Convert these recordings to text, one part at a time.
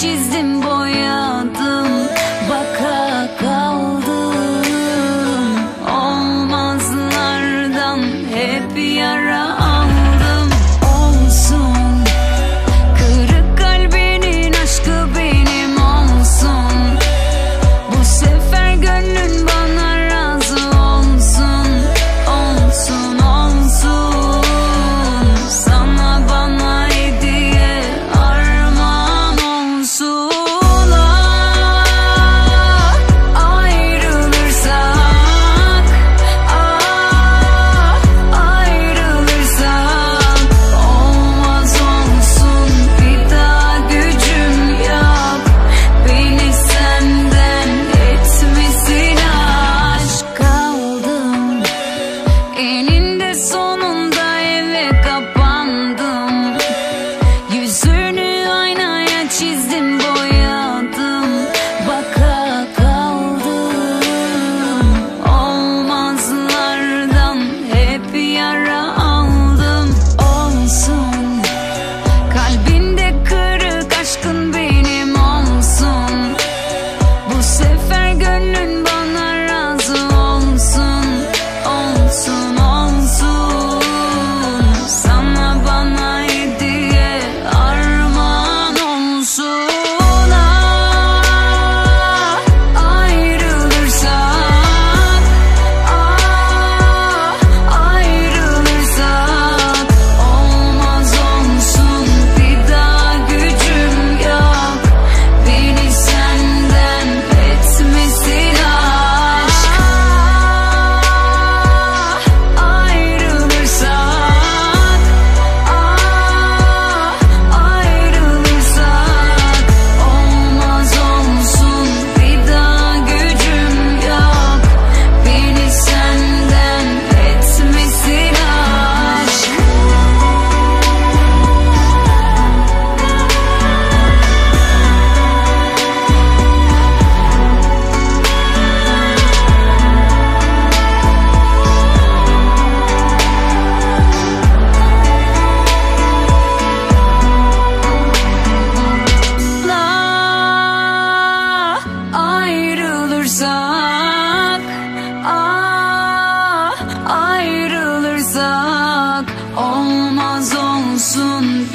she's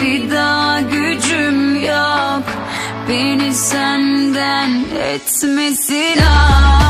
bir daha gücüm yok. Beni senden etmesin. Ah